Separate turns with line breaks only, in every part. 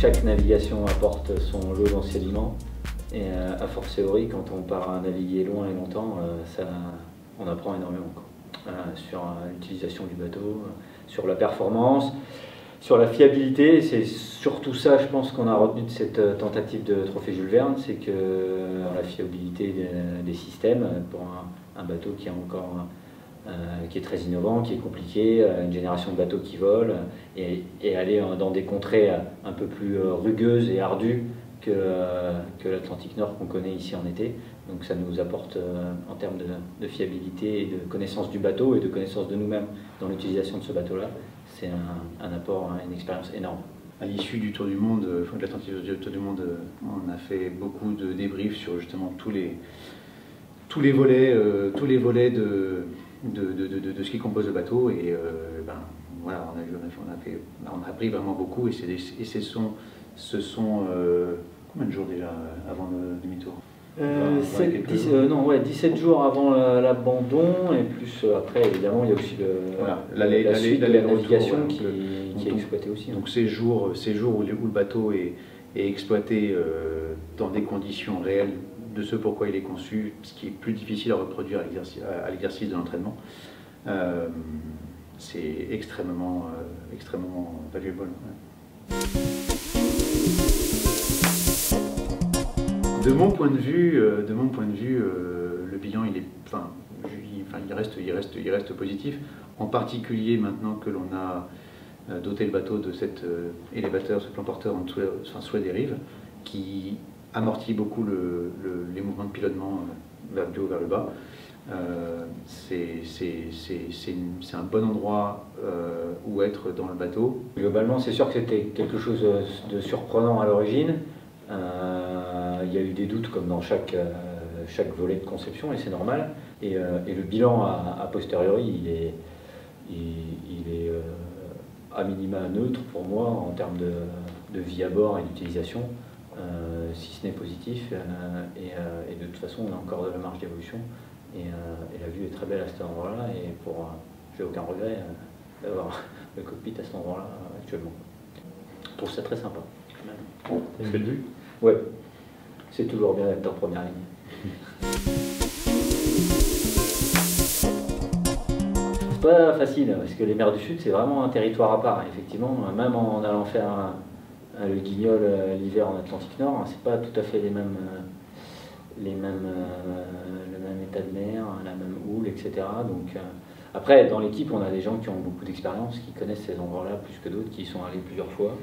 chaque navigation apporte son lot d'enseignement. Et a fortiori, quand on part à naviguer loin et longtemps, ça, on apprend énormément sur l'utilisation du bateau, sur la performance, sur la fiabilité, c'est surtout ça, je pense, qu'on a retenu de cette euh, tentative de trophée Jules Verne, c'est que euh, la fiabilité des, systèmes pour un, bateau qui est encore euh, qui est très innovant, qui est compliqué, une génération de bateaux qui volent, et, aller dans des contrées un peu plus rugueuses et ardues que, que l'Atlantique Nord qu'on connaît ici en été. Donc ça nous apporte en termes de, fiabilité et de connaissance du bateau et de connaissance de nous-mêmes dans l'utilisation de ce bateau-là c'est un, apport, hein, une expérience énorme.
À l'issue du Tour du Monde, euh, de l'Atlantique du Tour du Monde, euh, on a fait beaucoup de débriefs sur justement tous les, tous les volets, euh, tous les volets de, de, ce qui compose le bateau. Et ben, voilà, on a, on, a fait, on a appris vraiment beaucoup. Et, et ce sont, ce sont combien de jours déjà avant le demi-tour?
Euh, euh, non, ouais, 17 jours avant l'abandon, et plus euh, après, évidemment, il y a aussi le,
voilà, la, suite de
la navigation qui, qui est exploitée aussi.
Hein. Donc ces jours, ces jours où, le, bateau est, est exploité dans des conditions réelles de ce pourquoi il est conçu, ce qui est plus difficile à reproduire à l'exercice de l'entraînement, c'est extrêmement, extrêmement valuable. de mon point de vue, euh, de mon point de vue, euh, le bilan il est, enfin, il, reste, il reste, il reste positif. En particulier maintenant que l'on a euh, doté le bateau de cet élévateur, ce plan porteur en dessous, sous la dérive, qui amortit beaucoup les mouvements de pilotement vers le haut, vers le bas. c'est un bon endroit où être dans le bateau.
Globalement, c'est sûr que c'était quelque chose de surprenant à l'origine. Euh, il y a eu des doutes comme dans chaque, euh, chaque volet de conception et c'est normal. Et, euh, le bilan a, posteriori, il est, à minima neutre pour moi en termes de vie à bord et d'utilisation, si ce n'est positif. Et, et, de toute façon, on a encore de la marge d'évolution. Et, la vue est très belle à cet endroit-là. Et pour, j'ai aucun regret d'avoir le cockpit à cet endroit-là actuellement. Je trouve ça très sympa.
Une belle vue?
Ouais, c'est toujours bien d'être en première ligne. C'est pas facile, parce que les mers du Sud, c'est vraiment un territoire à part. Effectivement, même en allant faire le guignol euh, l'hiver en Atlantique Nord, c'est pas tout à fait les mêmes, euh, les mêmes, euh, le même état de mer, la même houle, etc. Donc, après, dans l'équipe, on a des gens qui ont beaucoup d'expérience, qui connaissent ces endroits-là plus que d'autres, qui y sont allés plusieurs fois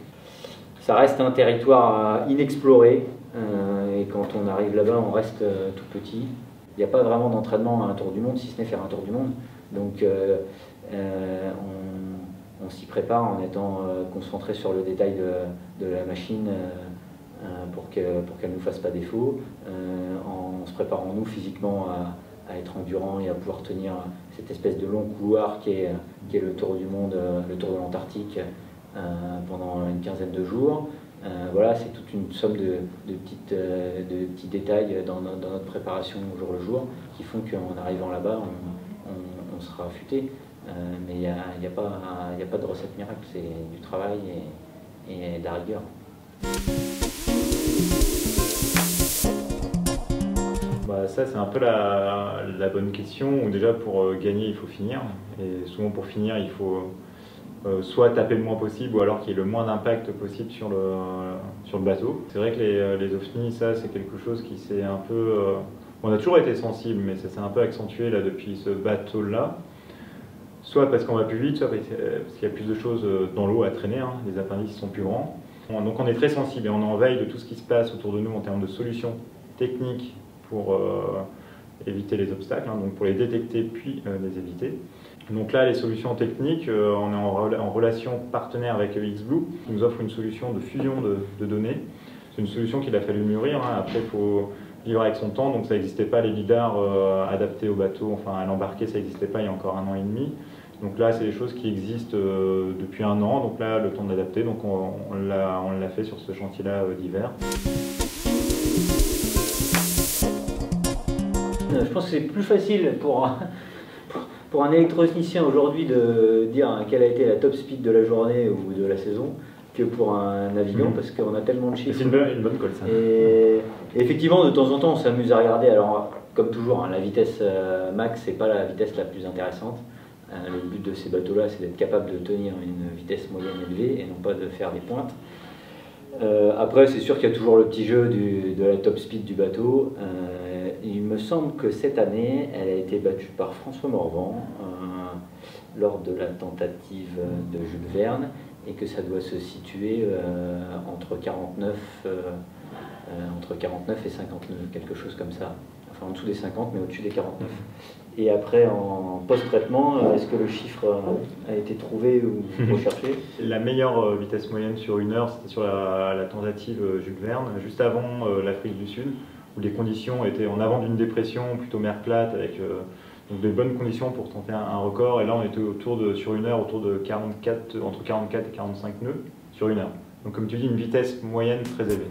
ça reste un territoire inexploré. Euh, et quand on arrive là-bas, on reste euh, tout petit. Il n'y a pas vraiment d'entraînement à un tour du monde, si ce n'est faire un tour du monde. Donc euh, on, s'y prépare en étant concentré sur le détail de, la machine pour qu'elle ne nous fasse pas défaut, en se préparant nous physiquement à, être endurant et à pouvoir tenir cette espèce de long couloir qui est, le tour du monde, le tour de l'Antarctique euh, pendant une quinzaine de jours. Euh, voilà, c'est toute une somme de, euh, petits détails dans, notre préparation au jour le jour qui font qu'en arrivant là-bas, on, sera affûté. Mais il n'y a, a, pas, a pas de recette miracle, c'est du travail et, et de la rigueur.
Bah, ça, c'est un peu la, la, bonne question. Déjà, pour gagner, il faut finir. Et souvent, pour finir, il faut euh, soit taper le moins possible ou alors qu'il y ait le moins d'impact possible sur le, sur le bateau. C'est vrai que les, euh, les ça c'est quelque chose qui s'est un peu... Euh, on a toujours été sensible, mais ça s'est un peu accentué là depuis ce bateau-là. Soit parce qu'on va plus vite, soit parce qu'il y a plus de choses dans l'eau à traîner, hein. les appendices sont plus grands. Donc on est très sensible et on est en veille de tout ce qui se passe autour de nous en termes de solutions techniques pour éviter les obstacles, hein, donc pour les détecter puis les éviter. Donc là, les solutions techniques, euh, on est en, relation partenaire avec XBlue, qui nous offre une solution de fusion de, données. C'est une solution qu'il a fallu mûrir. Hein. Après, il faut vivre avec son temps. Donc ça n'existait pas les lidars euh, adaptés au bateau, enfin à l'embarquer, ça n'existait pas il y a encore un an et demi. Donc là, c'est des choses qui existent euh, depuis un an. Donc là, le temps d'adapter. Donc on, on l'a fait sur ce chantier-là d'hiver.
Je pense que c'est plus facile pour pour un électronicien aujourd'hui de dire quelle a été la top speed de la journée ou de la saison, que pour un avion
Mhm.
parce qu'on a tellement de chiffres.
C'est une, bonne- une bonne colle ça.
Et effectivement, de temps en temps, on s'amuse à regarder. Alors, comme toujours, hein, la vitesse euh, max, c'est pas la vitesse la plus intéressante. Euh, le but de ces bateaux-là, c'est d'être capable de tenir une vitesse moyenne élevée et non pas de faire des pointes. Euh, après, c'est sûr qu'il y a toujours le petit jeu du- de la top speed du bateau. Euh, il me semble que cette année, elle a été battue par François Morvan lors de la tentative de Jules Verne et que ça doit se situer euh, entre 49 euh, euh, entre 49 et 59, quelque chose comme ça. Enfin, en dessous des 50, mais au-dessus des 49. Et après, en post-traitement, est-ce que le chiffre a été trouvé ou recherché?
La meilleure vitesse moyenne sur une heure, c'était sur la, la tentative Jules Verne, juste avant euh, l'Afrique du Sud, où les conditions étaient en avant d'une dépression, plutôt mer plate, avec euh, donc des bonnes conditions pour tenter un, un record. Et là, on était autour de, sur une heure autour de 44, entre 44 et 45 nœuds sur une heure. Donc, comme tu dis, une vitesse moyenne très élevée.